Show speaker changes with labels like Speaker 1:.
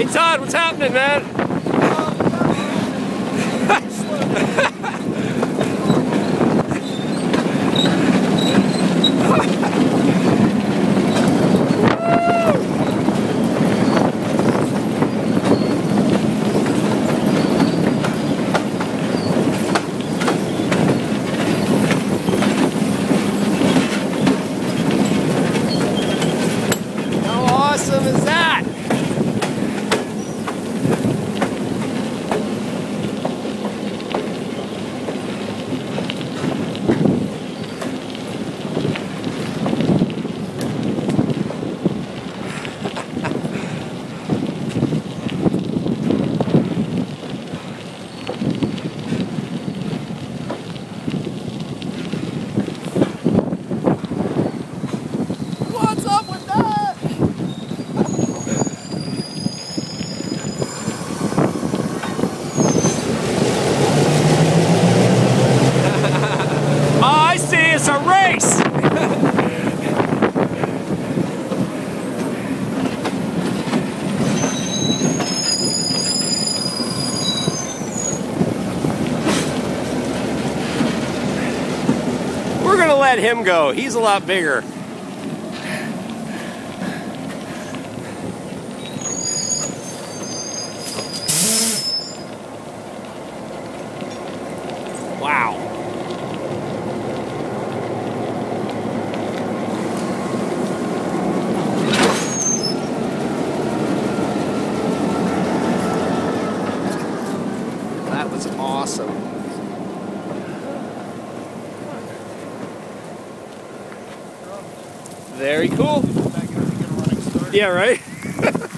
Speaker 1: Hey Todd, what's happening, man? How awesome is that? What's up with that? Oh, It's a race. We're to let him go. He's a lot bigger. Wow. That was awesome. Very cool. Yeah, right?